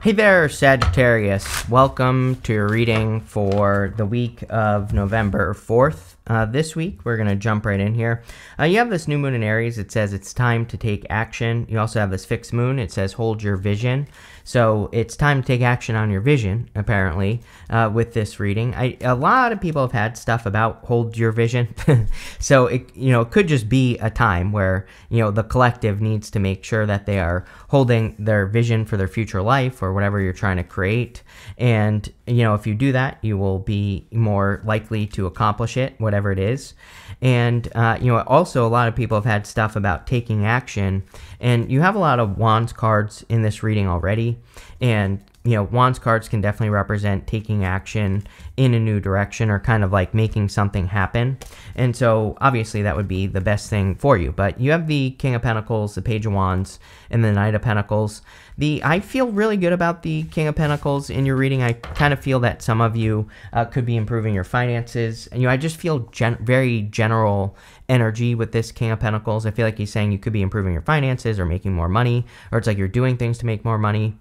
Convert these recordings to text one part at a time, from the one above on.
Hey there, Sagittarius. Welcome to your reading for the week of November 4th. Uh, this week, we're going to jump right in here. Uh, you have this new moon in Aries. It says it's time to take action. You also have this fixed moon. It says hold your vision. So it's time to take action on your vision, apparently, uh, with this reading. I, a lot of people have had stuff about hold your vision. so it, you know, it could just be a time where, you know, the collective needs to make sure that they are holding their vision for their future life or whatever you're trying to create. And, you know, if you do that, you will be more likely to accomplish it, whatever it is. And, uh, you know, also a lot of people have had stuff about taking action. And you have a lot of wands cards in this reading already. And you know, wands cards can definitely represent taking action in a new direction or kind of like making something happen. And so obviously that would be the best thing for you. But you have the King of Pentacles, the Page of Wands, and the Knight of Pentacles. The I feel really good about the King of Pentacles in your reading. I kind of feel that some of you uh, could be improving your finances. And you know, I just feel gen very general energy with this King of Pentacles. I feel like he's saying you could be improving your finances or making more money, or it's like you're doing things to make more money.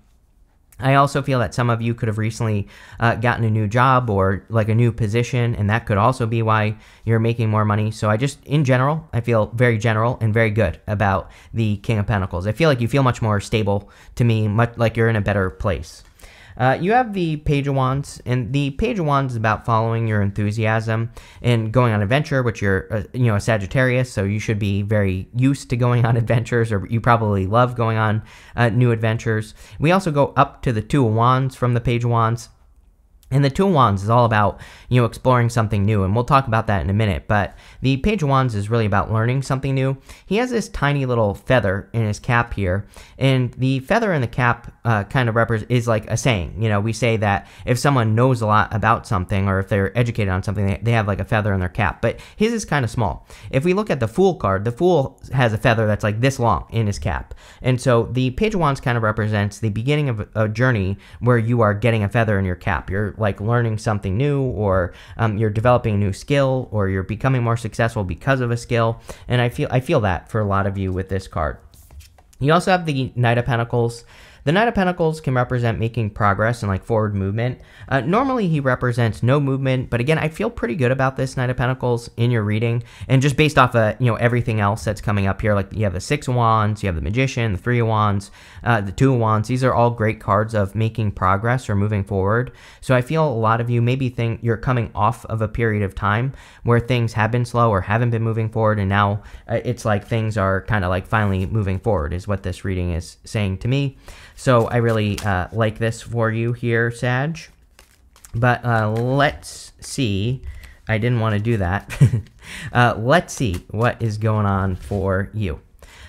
I also feel that some of you could have recently uh, gotten a new job or like a new position, and that could also be why you're making more money. So I just, in general, I feel very general and very good about the King of Pentacles. I feel like you feel much more stable to me, much like you're in a better place. Uh, you have the Page of Wands, and the Page of Wands is about following your enthusiasm and going on adventure, which you're, uh, you know, a Sagittarius, so you should be very used to going on adventures, or you probably love going on uh, new adventures. We also go up to the Two of Wands from the Page of Wands. And the Two of Wands is all about, you know, exploring something new, and we'll talk about that in a minute. But the Page of Wands is really about learning something new. He has this tiny little feather in his cap here, and the feather in the cap uh, kind of represents is like a saying. You know, we say that if someone knows a lot about something, or if they're educated on something, they, they have like a feather in their cap. But his is kind of small. If we look at the Fool card, the Fool has a feather that's like this long in his cap, and so the Page of Wands kind of represents the beginning of a journey where you are getting a feather in your cap. You're like learning something new or um, you're developing a new skill or you're becoming more successful because of a skill. And i feel i feel that for a lot of you with this card. You also have the knight of pentacles the Knight of Pentacles can represent making progress and like forward movement. Uh, normally he represents no movement, but again, I feel pretty good about this Knight of Pentacles in your reading, and just based off of you know everything else that's coming up here, like you have the Six of Wands, you have the Magician, the Three of Wands, uh, the Two of Wands. These are all great cards of making progress or moving forward. So I feel a lot of you maybe think you're coming off of a period of time where things have been slow or haven't been moving forward, and now uh, it's like things are kind of like finally moving forward, is what this reading is saying to me. So I really uh, like this for you here, Sag. But uh, let's see. I didn't want to do that. uh, let's see what is going on for you.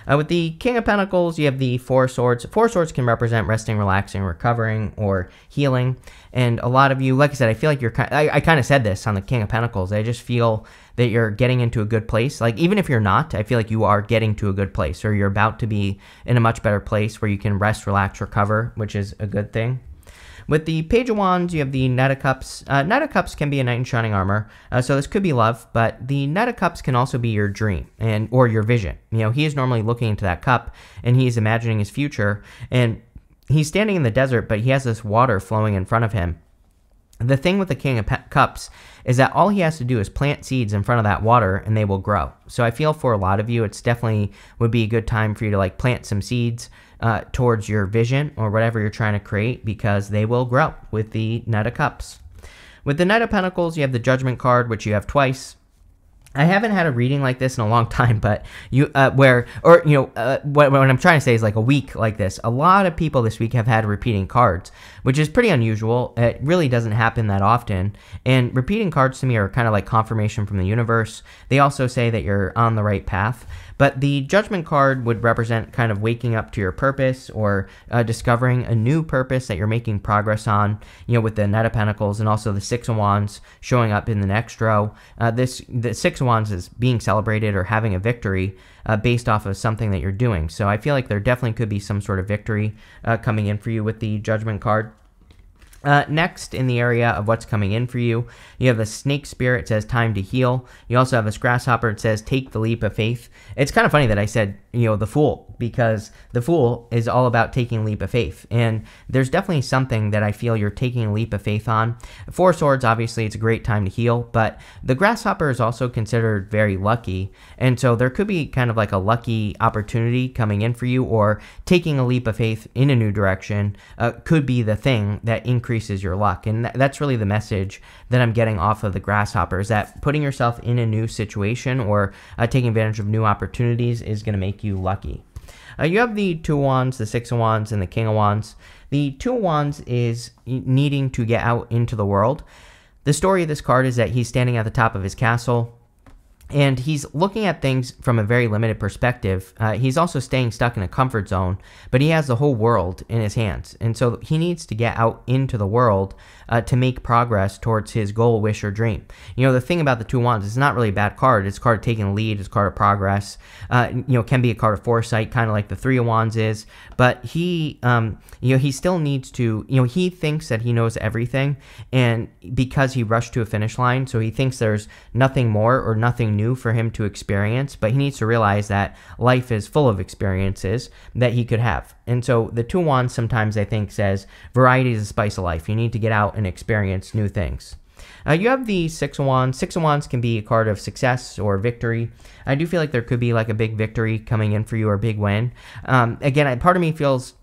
Uh, with the King of Pentacles, you have the Four Swords. Four Swords can represent resting, relaxing, recovering, or healing. And a lot of you, like I said, I feel like you're kind. I, I kind of said this on the King of Pentacles. I just feel that you're getting into a good place. Like even if you're not, I feel like you are getting to a good place, or you're about to be in a much better place where you can rest, relax, recover, which is a good thing. With the Page of Wands, you have the Knight of Cups. Uh, Knight of Cups can be a knight in shining armor, uh, so this could be love, but the Knight of Cups can also be your dream and or your vision. You know, he is normally looking into that cup and he is imagining his future, and he's standing in the desert, but he has this water flowing in front of him. The thing with the King of Cups is that all he has to do is plant seeds in front of that water and they will grow. So I feel for a lot of you, it's definitely would be a good time for you to like plant some seeds uh, towards your vision or whatever you're trying to create because they will grow with the Knight of Cups. With the Knight of Pentacles, you have the Judgment card, which you have twice. I haven't had a reading like this in a long time, but you, uh, where, or, you know, uh, what, what, I'm trying to say is like a week like this. A lot of people this week have had repeating cards, which is pretty unusual. It really doesn't happen that often. And repeating cards to me are kind of like confirmation from the universe. They also say that you're on the right path. But the Judgment card would represent kind of waking up to your purpose or uh, discovering a new purpose that you're making progress on, you know, with the Knight of Pentacles and also the Six of Wands showing up in the next row. Uh, this The Six of Wands is being celebrated or having a victory uh, based off of something that you're doing. So I feel like there definitely could be some sort of victory uh, coming in for you with the Judgment card. Uh, next, in the area of what's coming in for you, you have a snake spirit. Says time to heal. You also have this grasshopper. It says take the leap of faith. It's kind of funny that I said you know, the Fool, because the Fool is all about taking a leap of faith. And there's definitely something that I feel you're taking a leap of faith on. Four Swords, obviously, it's a great time to heal, but the Grasshopper is also considered very lucky. And so there could be kind of like a lucky opportunity coming in for you, or taking a leap of faith in a new direction uh, could be the thing that increases your luck. And th- that's really the message that I'm getting off of the Grasshopper is that putting yourself in a new situation or uh, taking advantage of new opportunities is going to make you lucky. Uh, you have the two of wands, the six of wands, and the king of wands. The two of wands is needing to get out into the world. The story of this card is that he's standing at the top of his castle and he's looking at things from a very limited perspective. Uh, he's also staying stuck in a comfort zone, but he has the whole world in his hands. And so he needs to get out into the world uh, to make progress towards his goal, wish, or dream. You know, the thing about the two wands, it's not really a bad card. It's a card of taking lead, it's a card of progress. Uh, you know, can be a card of foresight, kind of like the three of wands is. But he, um, you know, he still needs to, you know, he thinks that he knows everything. And because he rushed to a finish line, so he thinks there's nothing more or nothing new for him to experience, but he needs to realize that life is full of experiences that he could have. And so the two wands sometimes I think says variety is the spice of life. You need to get out and experience new things. Uh, you have the Six of Wands. Six of Wands can be a card of success or victory. I do feel like there could be like a big victory coming in for you or a big win. Um, again, part of me feels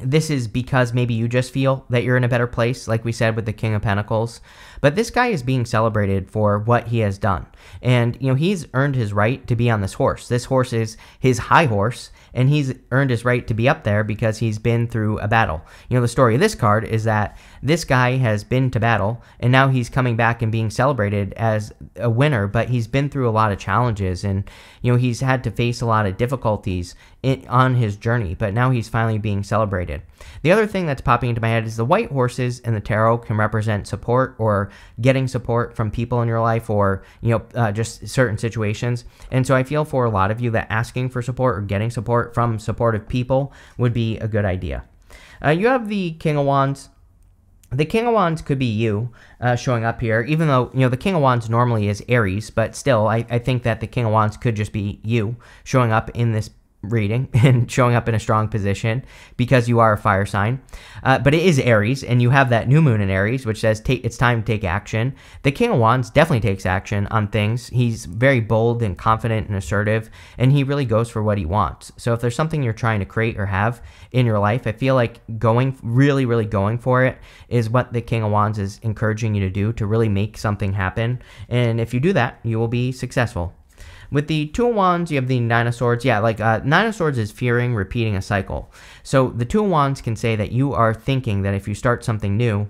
this is because maybe you just feel that you're in a better place, like we said with the King of Pentacles. But this guy is being celebrated for what he has done. And, you know, he's earned his right to be on this horse. This horse is his high horse, and he's earned his right to be up there because he's been through a battle. You know, the story of this card is that this guy has been to battle, and now he's coming back and being celebrated as a winner, but he's been through a lot of challenges, and, you know, he's had to face a lot of difficulties in, on his journey, but now he's finally being celebrated. The other thing that's popping into my head is the white horses in the tarot can represent support or getting support from people in your life or, you know, uh, just certain situations. And so I feel for a lot of you that asking for support or getting support from supportive people would be a good idea. Uh, you have the King of Wands. The King of Wands could be you uh, showing up here, even though, you know, the King of Wands normally is Aries, but still, I, I think that the King of Wands could just be you showing up in this reading and showing up in a strong position because you are a fire sign. Uh, but it is Aries, and you have that new moon in Aries, which says it's time to take action. The King of Wands definitely takes action on things. He's very bold and confident and assertive, and he really goes for what he wants. So if there's something you're trying to create or have in your life, I feel like going, really, really going for it is what the King of Wands is encouraging you to do to really make something happen. And if you do that, you will be successful. With the Two of Wands, you have the Nine of Swords. Yeah, like uh, Nine of Swords is fearing repeating a cycle. So the Two of Wands can say that you are thinking that if you start something new,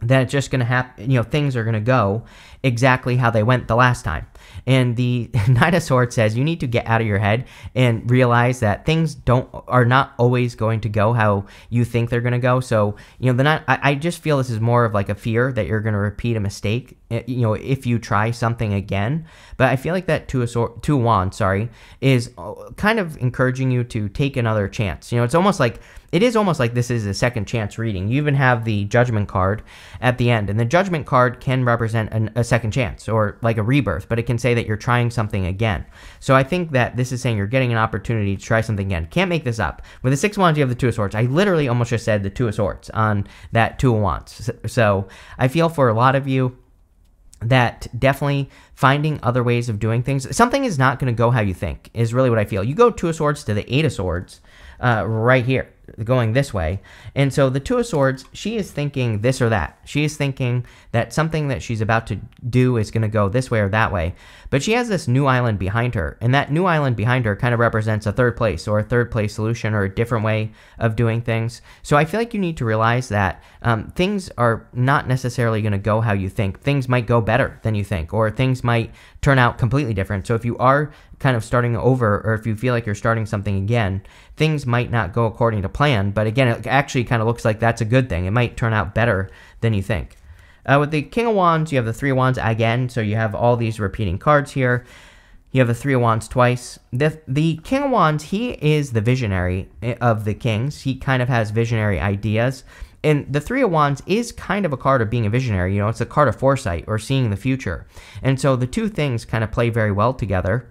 that it's just going to happen, you know, things are going to go exactly how they went the last time. And the Knight of Swords says you need to get out of your head and realize that things don't are not always going to go how you think they're going to go. So you know, the not, I, I just feel this is more of like a fear that you're going to repeat a mistake. Eh, you know, if you try something again. But I feel like that two of sword, two wand, sorry, is uh, kind of encouraging you to take another chance. You know, it's almost like it is almost like this is a second chance reading. You even have the judgment card at the end, and the judgment card can represent an, a second chance or like a rebirth, but it can say that you're trying something again. So I think that this is saying you're getting an opportunity to try something again. Can't make this up. With the six of wands, you have the two of swords. I literally almost just said the two of swords on that two of wands. So I feel for a lot of you that definitely finding other ways of doing things. Something is not going to go how you think, is really what I feel. You go two of swords to the eight of swords uh, right here going this way. And so the Two of Swords, she is thinking this or that. She is thinking that something that she's about to do is going to go this way or that way. But she has this new island behind her, and that new island behind her kind of represents a third place or a third place solution or a different way of doing things. So I feel like you need to realize that um, things are not necessarily going to go how you think. Things might go better than you think, or things might turn out completely different. So if you are kind of starting over, or if you feel like you're starting something again, things might not go according to plan. But again, it actually kind of looks like that's a good thing. It might turn out better than you think. Uh, with the King of Wands, you have the Three of Wands again, so you have all these repeating cards here. You have the Three of Wands twice. The, the King of Wands, he is the visionary eh, of the kings. He kind of has visionary ideas. And the Three of Wands is kind of a card of being a visionary. You know, it's a card of foresight or seeing the future. And so the two things kind of play very well together.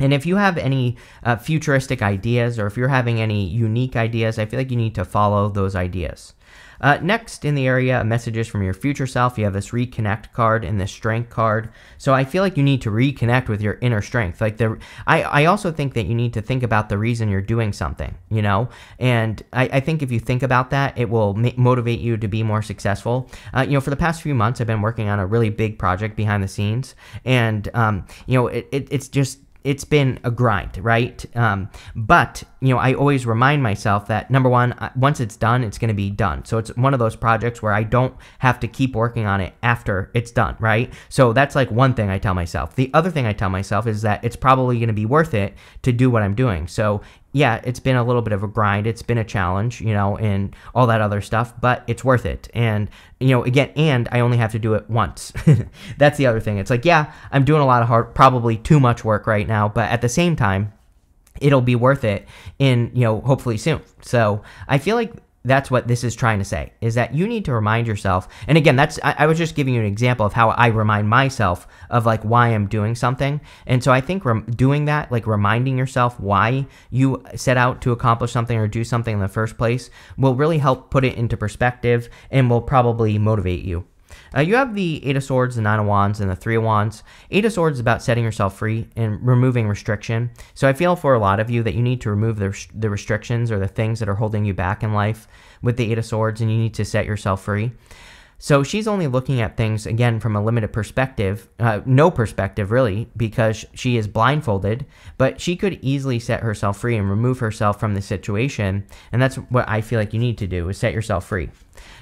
And if you have any uh, futuristic ideas or if you're having any unique ideas, I feel like you need to follow those ideas. Uh, next in the area, messages from your future self. You have this reconnect card and this strength card. So I feel like you need to reconnect with your inner strength. Like the, I, I also think that you need to think about the reason you're doing something, you know? And I, I think if you think about that, it will motivate you to be more successful. Uh, you know, for the past few months, I've been working on a really big project behind the scenes. And, um, you know, it, it, it's just, it's been a grind, right? Um, but you know, I always remind myself that number one, once it's done, it's going to be done. So it's one of those projects where I don't have to keep working on it after it's done, right? So that's like one thing I tell myself. The other thing I tell myself is that it's probably going to be worth it to do what I'm doing. So yeah, it's been a little bit of a grind. It's been a challenge, you know, and all that other stuff, but it's worth it. And, you know, again, and I only have to do it once. That's the other thing. It's like, yeah, I'm doing a lot of hard, probably too much work right now, but at the same time, it'll be worth it in, you know, hopefully soon. So I feel like that's what this is trying to say is that you need to remind yourself and again that's I, I, was just giving you an example of how i remind myself of like why i'm doing something. And so i think rem- doing that like reminding yourself why you set out to accomplish something or do something in the first place will really help put it into perspective and will probably motivate you uh, you have the Eight of Swords, the Nine of Wands, and the Three of Wands. Eight of Swords is about setting yourself free and removing restriction. So I feel for a lot of you that you need to remove the, the restrictions or the things that are holding you back in life with the Eight of Swords, and you need to set yourself free. So she's only looking at things again from a limited perspective, uh, no perspective really, because she is blindfolded. But she could easily set herself free and remove herself from the situation, and that's what I feel like you need to do: is set yourself free.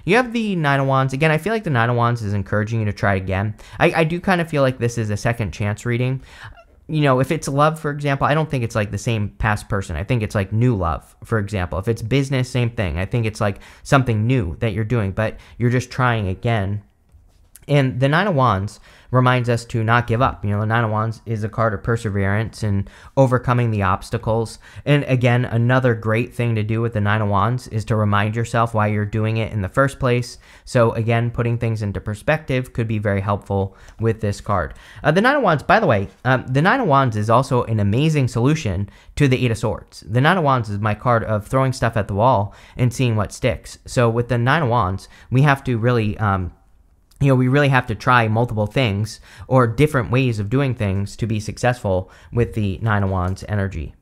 You have the Nine of Wands. Again, I feel like the Nine of Wands is encouraging you to try again. I, I do kind of feel like this is a second chance reading you know, if it's love, for example, I don't think it's like the same past person. I think it's like new love, for example. If it's business, same thing. I think it's like something new that you're doing, but you're just trying again. And the Nine of Wands, reminds us to not give up. You know, the Nine of Wands is a card of perseverance and overcoming the obstacles. And again, another great thing to do with the Nine of Wands is to remind yourself why you're doing it in the first place. So again, putting things into perspective could be very helpful with this card. Uh, the Nine of Wands, by the way, um, the Nine of Wands is also an amazing solution to the Eight of Swords. The Nine of Wands is my card of throwing stuff at the wall and seeing what sticks. So with the Nine of Wands, we have to really um, you know, we really have to try multiple things or different ways of doing things to be successful with the Nine of Wands energy.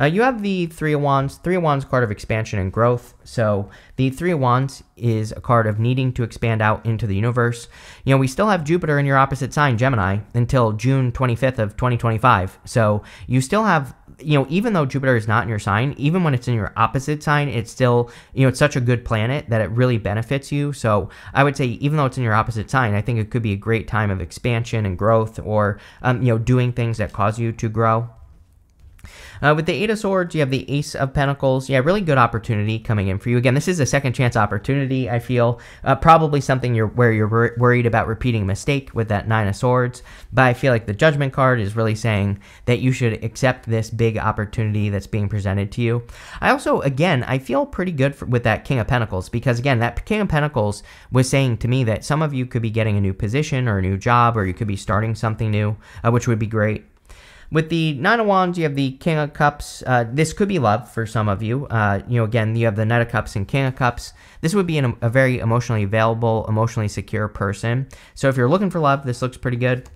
Uh, you have the Three of Wands. Three of Wands card of expansion and growth. So the Three of Wands is a card of needing to expand out into the universe. You know, we still have Jupiter in your opposite sign, Gemini, until June 25th of 2025. So you still have, you know, even though Jupiter is not in your sign, even when it's in your opposite sign, it's still, you know, it's such a good planet that it really benefits you. So I would say, even though it's in your opposite sign, I think it could be a great time of expansion and growth or, um, you know, doing things that cause you to grow. Uh, with the Eight of Swords, you have the Ace of Pentacles. Yeah, really good opportunity coming in for you. Again, this is a second chance opportunity, I feel. Uh, probably something you're where you're wor- worried about repeating a mistake with that Nine of Swords. But I feel like the Judgment card is really saying that you should accept this big opportunity that's being presented to you. I also, again, I feel pretty good for, with that King of Pentacles because, again, that King of Pentacles was saying to me that some of you could be getting a new position or a new job or you could be starting something new, uh, which would be great. With the Nine of Wands, you have the King of Cups. Uh, this could be love for some of you. Uh, you know, again, you have the Knight of Cups and King of Cups. This would be an, a very emotionally available, emotionally secure person. So if you're looking for love, this looks pretty good.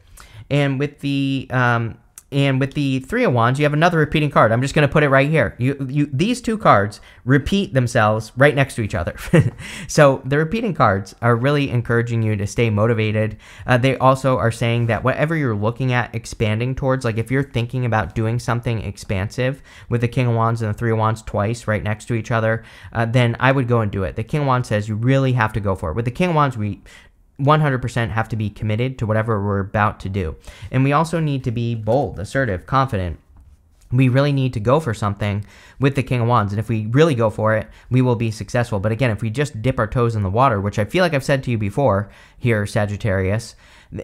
And with the um, and with the three of wands, you have another repeating card. I'm just going to put it right here. You, you, these two cards repeat themselves right next to each other. so the repeating cards are really encouraging you to stay motivated. Uh, they also are saying that whatever you're looking at expanding towards, like if you're thinking about doing something expansive with the king of wands and the three of wands twice right next to each other, uh, then I would go and do it. The king of wands says you really have to go for it. With the king of wands, we 100% have to be committed to whatever we're about to do. And we also need to be bold, assertive, confident. We really need to go for something with the King of Wands. And if we really go for it, we will be successful. But again, if we just dip our toes in the water, which I feel like I've said to you before here, Sagittarius,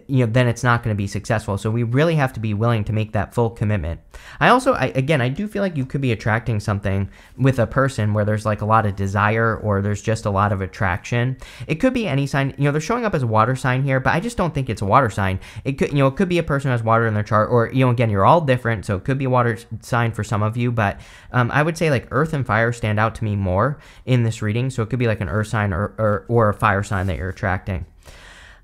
you know, then it's not going to be successful. So we really have to be willing to make that full commitment. I also, I, again, I do feel like you could be attracting something with a person where there's like a lot of desire or there's just a lot of attraction. It could be any sign, you know, they're showing up as a water sign here, but I just don't think it's a water sign. It could, you know, it could be a person who has water in their chart or, you know, again, you're all different. So it could be a water sign for some of you, but um, I would say like earth and fire stand out to me more in this reading. So it could be like an earth sign or, or, or a fire sign that you're attracting.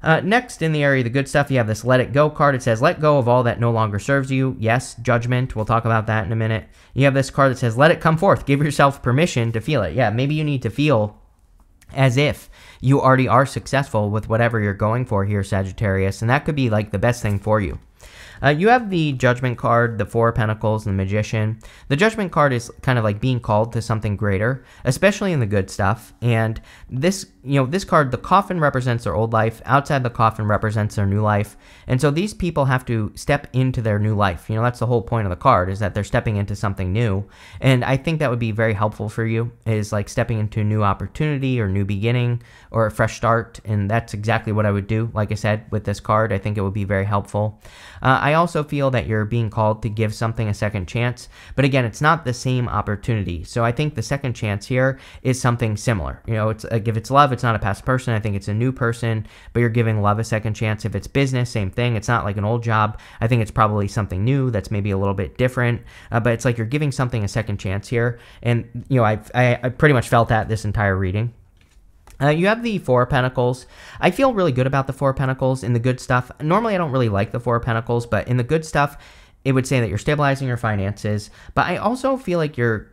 Uh, next, in the area of the good stuff, you have this Let It Go card. It says, Let go of all that no longer serves you. Yes, judgment. We'll talk about that in a minute. You have this card that says, Let it come forth. Give yourself permission to feel it. Yeah, maybe you need to feel as if you already are successful with whatever you're going for here, Sagittarius. And that could be like the best thing for you. Uh, you have the Judgment card, the Four Pentacles, and the Magician. The Judgment card is kind of like being called to something greater, especially in the good stuff. And this, you know, this card, the coffin represents their old life. Outside the coffin represents their new life. And so these people have to step into their new life. You know, that's the whole point of the card is that they're stepping into something new. And I think that would be very helpful for you is like stepping into a new opportunity or new beginning or a fresh start. And that's exactly what I would do. Like I said, with this card, I think it would be very helpful. Uh, I also feel that you're being called to give something a second chance, but again, it's not the same opportunity. So I think the second chance here is something similar. You know, it's if it's love, it's not a past person. I think it's a new person, but you're giving love a second chance. If it's business, same thing. It's not like an old job. I think it's probably something new that's maybe a little bit different, uh, but it's like you're giving something a second chance here. And, you know, I, I, I pretty much felt that this entire reading. Uh, you have the Four Pentacles. I feel really good about the Four Pentacles in the good stuff. Normally, I don't really like the Four Pentacles, but in the good stuff, it would say that you're stabilizing your finances. But I also feel like you're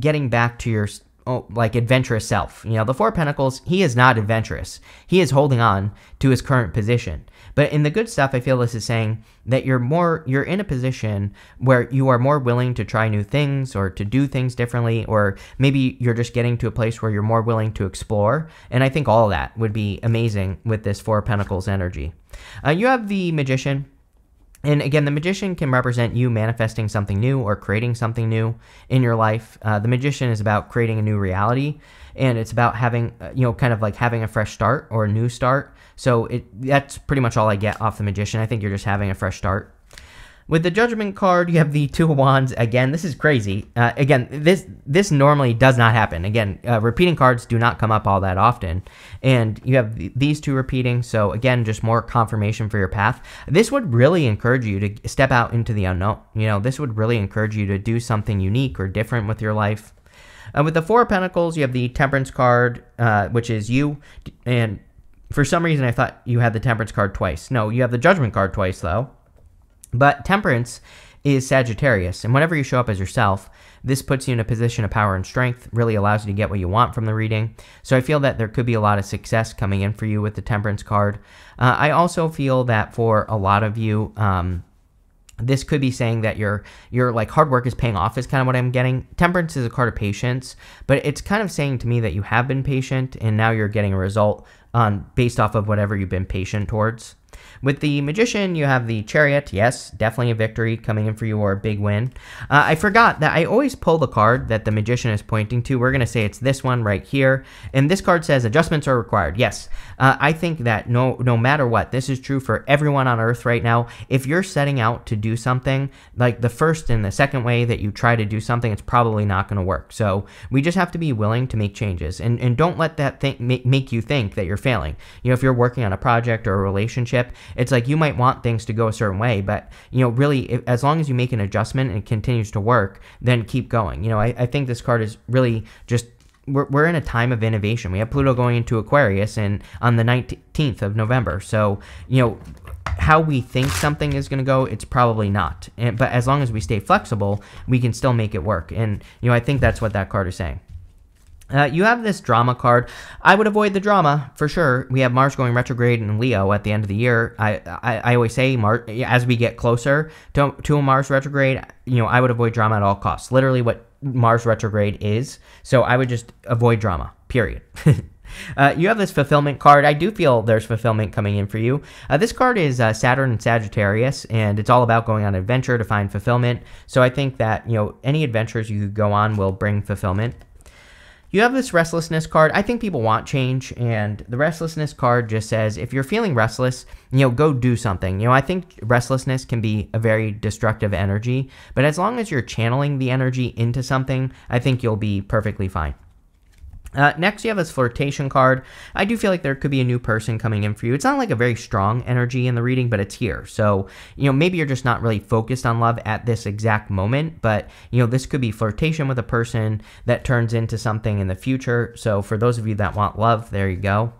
getting back to your oh, like adventurous self. You know, the Four Pentacles, he is not adventurous. He is holding on to his current position. But in the good stuff, I feel this is saying that you're more you're in a position where you are more willing to try new things or to do things differently, or maybe you're just getting to a place where you're more willing to explore. And I think all that would be amazing with this Four Pentacles energy. Uh, you have the Magician. And again, the magician can represent you manifesting something new or creating something new in your life. Uh, the magician is about creating a new reality, and it's about having, uh, you know, kind of like having a fresh start or a new start. So it that's pretty much all I get off the magician. I think you're just having a fresh start. With the Judgment card, you have the Two of Wands. Again, this is crazy. Uh, again, this this normally does not happen. Again, uh, repeating cards do not come up all that often. And you have th these two repeating, so again, just more confirmation for your path. This would really encourage you to step out into the unknown. You know, this would really encourage you to do something unique or different with your life. Uh, with the Four of Pentacles, you have the Temperance card, uh, which is you. And for some reason, I thought you had the Temperance card twice. No, you have the Judgment card twice, though. But temperance is Sagittarius, and whenever you show up as yourself, this puts you in a position of power and strength, really allows you to get what you want from the reading. So I feel that there could be a lot of success coming in for you with the temperance card. Uh, I also feel that for a lot of you, um, this could be saying that your your like hard work is paying off is kind of what I'm getting. Temperance is a card of patience, but it's kind of saying to me that you have been patient and now you're getting a result on based off of whatever you've been patient towards. With the Magician, you have the Chariot. Yes, definitely a victory coming in for you or a big win. Uh, I forgot that I always pull the card that the Magician is pointing to. We're going to say it's this one right here. And this card says adjustments are required. Yes, uh, I think that no, no matter what, this is true for everyone on Earth right now. If you're setting out to do something, like the first and the second way that you try to do something, it's probably not going to work. So we just have to be willing to make changes. And, and don't let that th- make you think that you're failing. You know, if you're working on a project or a relationship, it's like you might want things to go a certain way, but you know, really, if, as long as you make an adjustment and it continues to work, then keep going. You know, I, I think this card is really just we're, we're in a time of innovation. We have Pluto going into Aquarius and on the 19th of November. So, you know, how we think something is going to go, it's probably not. And, but as long as we stay flexible, we can still make it work. And, you know, I think that's what that card is saying. Uh, you have this drama card. I would avoid the drama for sure. We have Mars going retrograde in Leo at the end of the year. I I, I always say as we get closer to, to a Mars retrograde, you know, I would avoid drama at all costs. Literally, what Mars retrograde is. So I would just avoid drama. Period. Uh, you have this fulfillment card. I do feel there's fulfillment coming in for you. Uh, this card is uh, Saturn and Sagittarius, and it's all about going on adventure to find fulfillment. So I think that you know any adventures you go on will bring fulfillment. You have this restlessness card. I think people want change, and the restlessness card just says if you're feeling restless, you know, go do something. You know, I think restlessness can be a very destructive energy, but as long as you're channeling the energy into something, I think you'll be perfectly fine. Uh, next, you have this flirtation card. I do feel like there could be a new person coming in for you. It's not like a very strong energy in the reading, but it's here. So, you know, maybe you're just not really focused on love at this exact moment, but, you know, this could be flirtation with a person that turns into something in the future. So, for those of you that want love, there you go.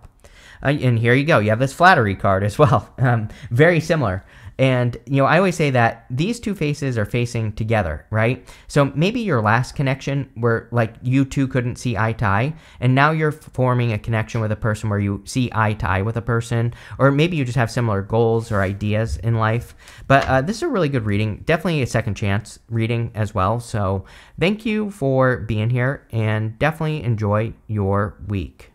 Uh, and here you go. You have this flattery card as well. Um, very similar. And, you know, I always say that these two faces are facing together, right? So maybe your last connection where, like, you two couldn't see eye to eye, and now you're forming a connection with a person where you see eye to eye with a person, or maybe you just have similar goals or ideas in life. But uh, this is a really good reading. Definitely a second chance reading as well. So thank you for being here, and definitely enjoy your week.